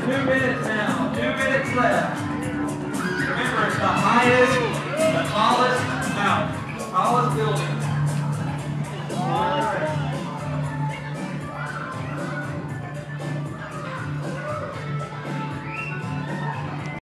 two minutes.